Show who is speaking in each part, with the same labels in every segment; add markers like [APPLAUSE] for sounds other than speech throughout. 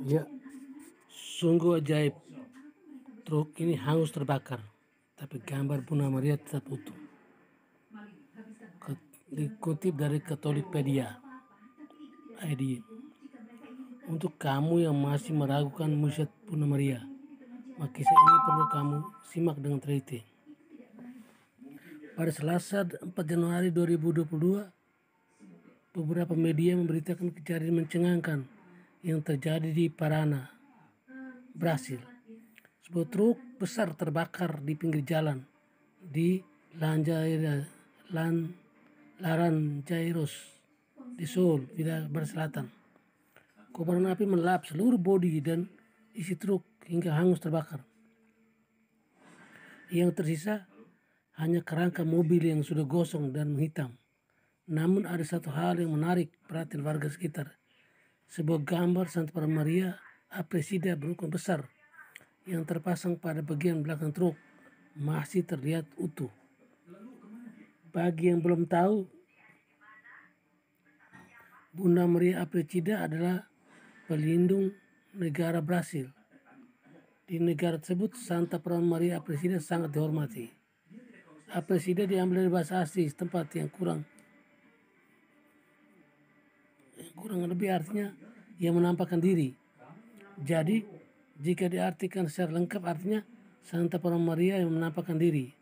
Speaker 1: Ya, sungguh ajaib. Truk ini hangus terbakar, tapi gambar Bunda Maria tetap utuh. Dikutip dari Katolikpedia ID. Untuk kamu yang masih meragukan mujizat Bunda Maria, maka kisah ini perlu kamu simak dengan teliti. Pada Selasa 4 Januari 2022, beberapa media memberitakan kejadian mencengangkan yang terjadi di Parana, Brasil. Sebuah truk besar terbakar di pinggir jalan di Lanjaira, Lan, Laranjairos di Seoul, Barat Selatan. Kobaran api melap seluruh bodi dan isi truk hingga hangus terbakar. Yang tersisa hanya kerangka mobil yang sudah gosong dan menghitam. Namun ada satu hal yang menarik perhatian warga sekitar sebuah gambar Santa Maria Apresida berukuran besar yang terpasang pada bagian belakang truk masih terlihat utuh. Bagi yang belum tahu, Bunda Maria Apresida adalah pelindung negara Brasil. Di negara tersebut, Santa Maria Apresida sangat dihormati. Apresida diambil dari bahasa asli tempat yang kurang kurang lebih artinya yang menampakkan diri. Jadi jika diartikan secara lengkap artinya Santa Maria yang menampakkan diri.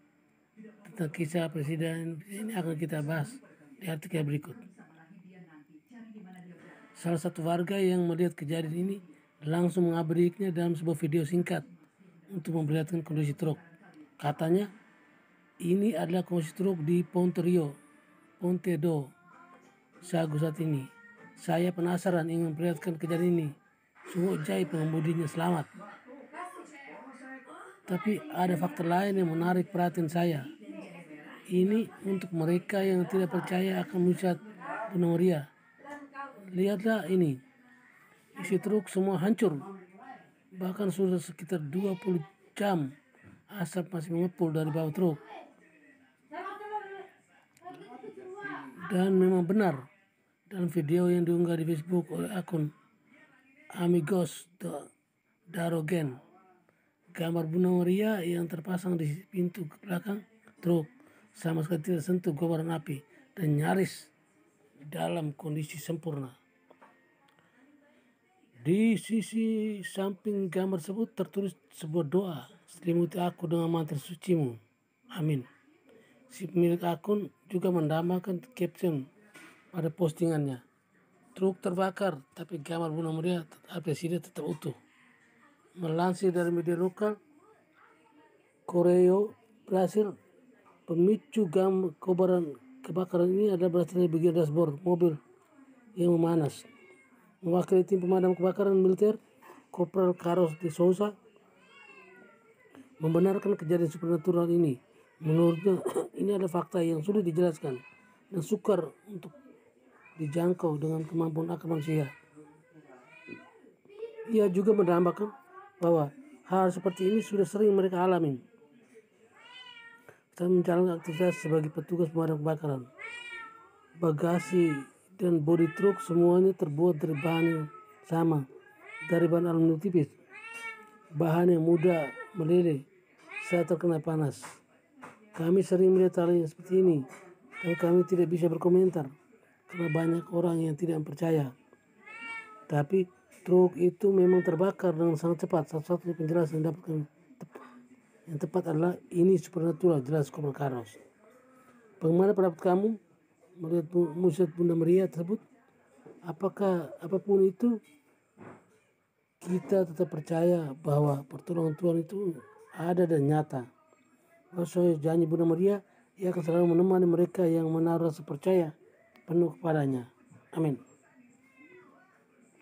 Speaker 1: Tentang kisah presiden ini akan kita bahas di artikel berikut. Salah satu warga yang melihat kejadian ini langsung mengabadikannya dalam sebuah video singkat untuk memperlihatkan kondisi truk. Katanya, ini adalah kondisi truk di Ponte Rio, Ponte Do, Sagu saat ini. Saya penasaran ingin memperlihatkan kejadian ini. Sungguh ajaib pengemudinya selamat. Tapi ada faktor lain yang menarik perhatian saya. Ini untuk mereka yang tidak percaya akan mujizat Maria. Lihatlah ini. Isi truk semua hancur. Bahkan sudah sekitar 20 jam asap masih mengepul dari bawah truk. Dan memang benar dalam video yang diunggah di Facebook oleh akun Amigos Darogen. Gambar Bunda Maria yang terpasang di pintu belakang truk sama sekali tidak sentuh kobaran api dan nyaris dalam kondisi sempurna. Di sisi samping gambar tersebut tertulis sebuah doa, selimuti aku dengan mantra sucimu. Amin. Si pemilik akun juga mendambakan caption pada postingannya. Truk terbakar, tapi gambar Bunda Maria presiden tetap utuh. Melansir dari media lokal, Koreo Brasil, pemicu gam kobaran kebakaran ini adalah berasal dari bagian dashboard mobil yang memanas. Mewakili tim pemadam kebakaran militer, Kopral Carlos de Souza membenarkan kejadian supernatural ini. Menurutnya, [CLEARS THROAT] ini adalah fakta yang sulit dijelaskan dan sukar untuk dijangkau dengan kemampuan akal manusia. Ia juga menambahkan bahwa hal seperti ini sudah sering mereka alami saat menjalankan aktivitas sebagai petugas pemadam kebakaran. Bagasi dan bodi truk semuanya terbuat dari bahan yang sama, dari bahan aluminium tipis. Bahan yang mudah meleleh saat terkena panas. Kami sering melihat hal yang seperti ini, tapi kami tidak bisa berkomentar karena banyak orang yang tidak percaya. Tapi truk itu memang terbakar dengan sangat cepat. Satu-satunya penjelasan yang dapatkan yang tepat adalah ini supernatural jelas Kopral Carlos. Bagaimana pendapat kamu melihat musik Bunda Maria tersebut? Apakah apa pun itu kita tetap percaya bahwa pertolongan Tuhan itu ada dan nyata. Rasul janji Bunda Maria, ia akan selalu menemani mereka yang menaruh percaya penuh kepadanya. Amin.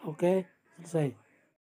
Speaker 1: Oke, selesai.